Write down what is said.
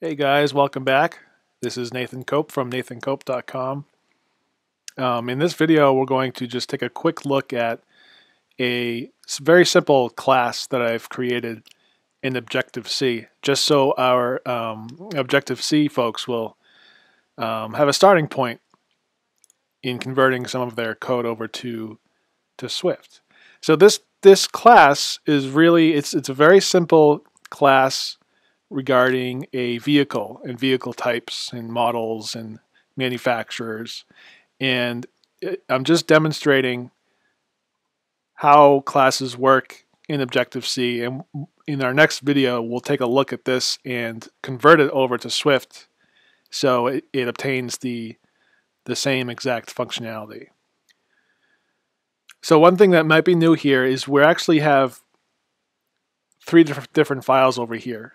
Hey guys, welcome back. This is Nathan Cope from nathancope.com. Um, in this video, we're going to just take a quick look at a very simple class that I've created in Objective-C, just so our um, Objective-C folks will um, have a starting point in converting some of their code over to to Swift. So this this class is really it's it's a very simple class regarding a vehicle and vehicle types and models and manufacturers. And I'm just demonstrating how classes work in Objective-C. And in our next video, we'll take a look at this and convert it over to Swift so it, it obtains the, the same exact functionality. So one thing that might be new here is we actually have three different files over here.